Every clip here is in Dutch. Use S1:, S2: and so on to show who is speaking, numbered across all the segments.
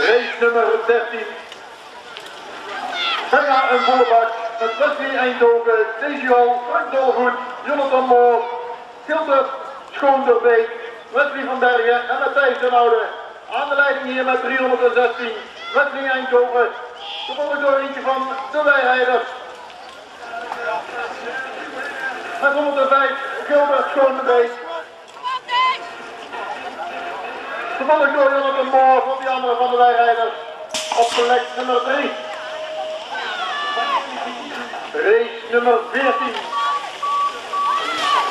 S1: 13. Verga een voorbak met Wesley Eindhoven, Dejiol, Frank Dolgoed, Jonathan Moor, Gilder Schoonderbeek, Wesley van Bergen en Matthijs den Oude. Aan de leiding hier met 316, Wesley Eindhoven. Gevolgd door eentje van de Wijrijders. Met 105, Gilbert Schoonderbeek. Gevolgd door Jonathan Moor van die andere van de Wijrijders. Op select nummer 3. Race nummer 14.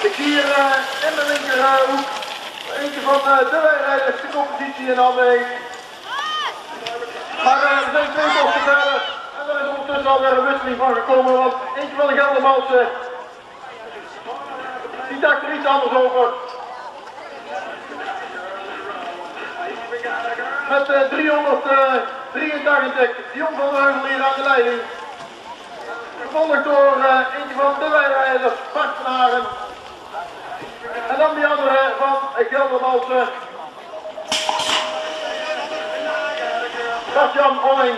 S1: Ik zie hier uh, in de linkerhoek eentje van uh, de wijrijders de competitie in heeft. Maar uh, er zijn twee bochten verder. En er is ondertussen alweer een wisseling van gekomen, want eentje van de Geldermalsen, die dacht er iets anders over. Met uh, 383, Dion van der Heuvel hier aan de leiding. Gevolgd door uh, eentje van de wijrijders, Bart van. En dan die andere van Geldermalsen. Bart-Jan Olling.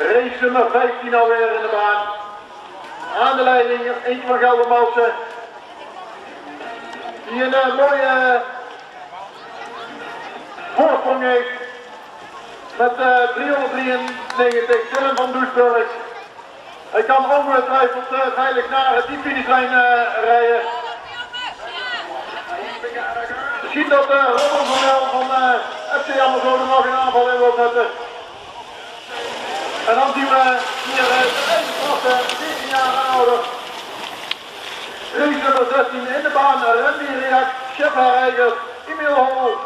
S1: Race nummer 15 alweer in de baan. Aan de leiding eentje van Geldermalsen. Die een uh, mooie voorsprong heeft. Met uh, 393 Willem van Doesburg. Hij kan ongetwijfeld uh, veilig naar die finishlijn uh, rijden. Misschien dat uh, Robert van El van FC Amazone nog een aanval in wil zetten. En dan zien we hier uh, de eigen klasse, 14 jaar ouder. Race nummer 16 in de baan, Randy Reak, Chef Herijgers, Emil Hol,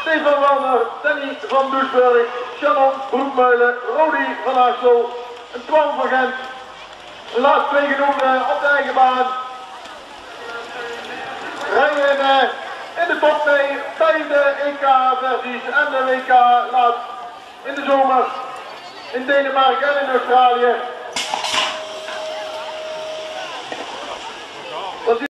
S1: Stefan Walner, Danny van Doesburg, Shannon Broekmeulen, Rodi van Arsel en Twan van Gent. De laatste twee genoemden op de eigen baan. Rijden uh, in de top 2 bij de EK-versies en de WK laat in de zomer in Denemarken en in Australië.